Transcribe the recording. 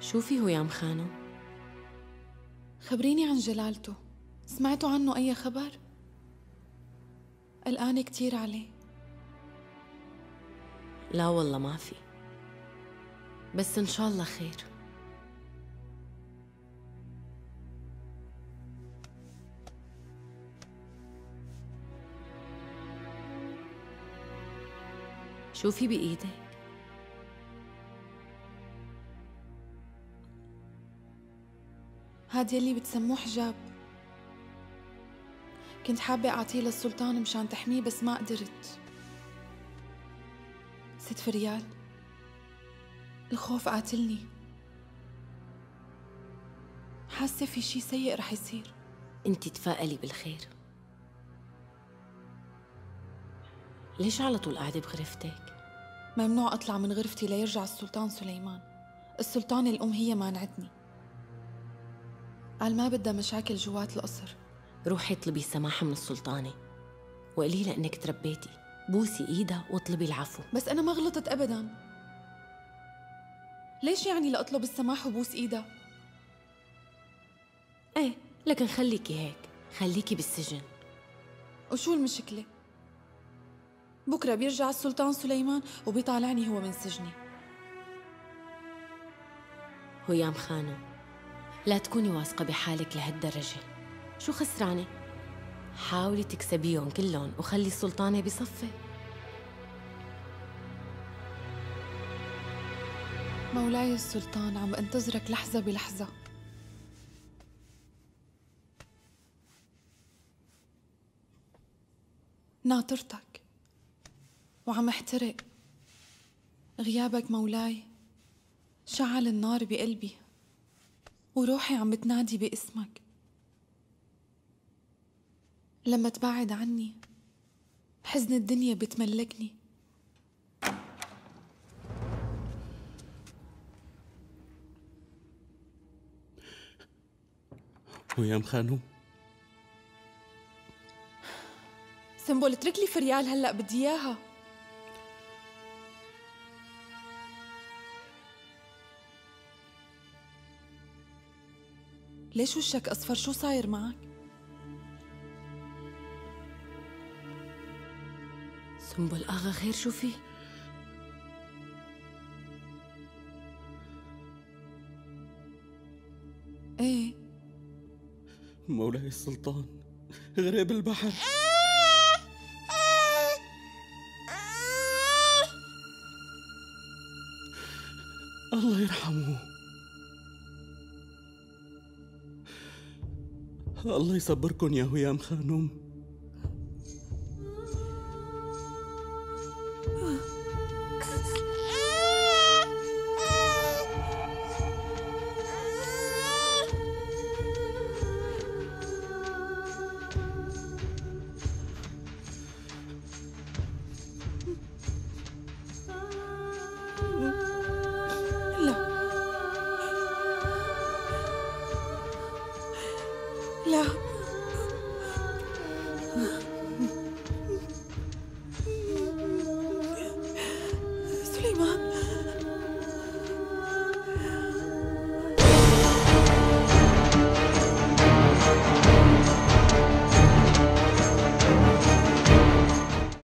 شو في هو يا ام خانم؟ خبريني عن جلالته سمعتوا عنه أي خبر؟ قلقانة كتير عليه لا والله ما في بس إن شاء الله خير شو في بإيدك؟ هاد يلي بتسموه حجاب. كنت حابة أعطيه للسلطان مشان تحميه بس ما قدرت. ست فريال الخوف قاتلني. حاسة في شي سيء رح يصير. انت تفائلي بالخير. ليش على طول قاعدة بغرفتك؟ ممنوع أطلع من غرفتي ليرجع السلطان سليمان. السلطان الأم هي مانعتني. قال ما بدها مشاكل جوات القصر روحي اطلبي السماح من السلطانة. وقولي لها إنك تربيتي. بوسي إيدها واطلبي العفو. بس أنا ما غلطت أبدا. ليش يعني لأطلب السماح وبوس إيدها؟ إيه لكن خليكي هيك. خليكي بالسجن. وشو المشكلة؟ بكرة بيرجع السلطان سليمان وبيطالعني هو من سجني. هيام خانم لا تكوني واثقة بحالك لهالدرجة. شو خسرانة؟ حاولي تكسبيهم كلهم وخلي السلطانة بصفة. مولاي السلطان عم انتظرك لحظة بلحظة. ناطرتك. وعم احترق. غيابك مولاي شعل النار بقلبي وروحي عم بتنادي باسمك. لما تبعد عني حزن الدنيا بتملكني. ويام خانم سنبل اترك لي فريال هلأ بدي إياها. ليش وشك أصفر؟ شو صاير معك؟ سنبل آغا خير شو في؟ إيه. مولاي السلطان غريب البحر. الله يرحمه. الله يصبركن يا هيام خانم. ラスレイマン